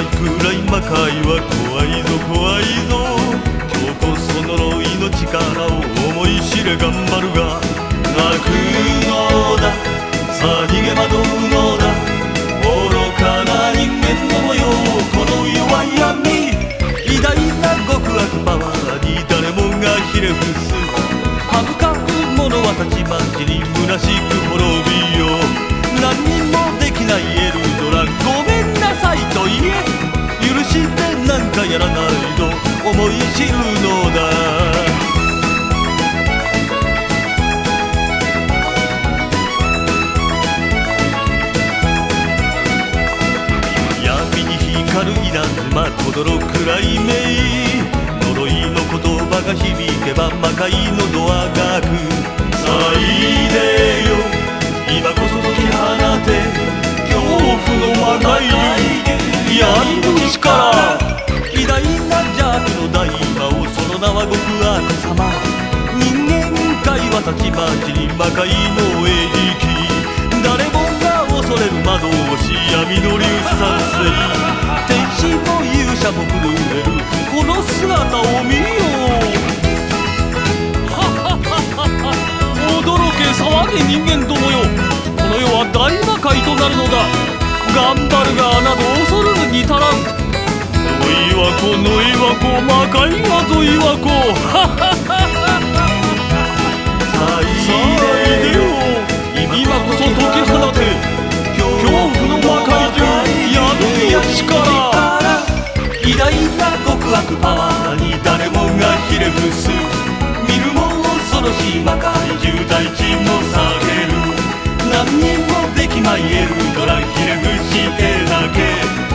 ないくらい魔界は怖いぞ怖いぞ今日こそ呪いの力を思い知れ頑張るが泣くのだ。さあ逃げ惑うのだ。愚かな人間の模様。この弱い闇。偉大な極悪パワーに誰もがひれ伏す。やらないと思い知るのだ。闇に光る稲妻轟く雷鳴呪いの言葉が響けば魔界のド悪の大魔王その名は極悪様。人間界はたちまちに魔界の餌食誰もが恐れる魔導士闇の流産性天使も勇者も震えるこの姿を見よ驚け騒げ人間どもよ。この世は大魔界となるのだ。頑張るがなど恐るに足らん。の岩子こ魔界がぞいわこハハハハさいでよ今こそ解き放て。恐怖の魔界獣宿りやしから。偉大な極悪パワー。に誰もがひれ伏す。見るも恐ろしい魔界獣大地も下げる。何にもできまいエルドラひれ伏してだけ。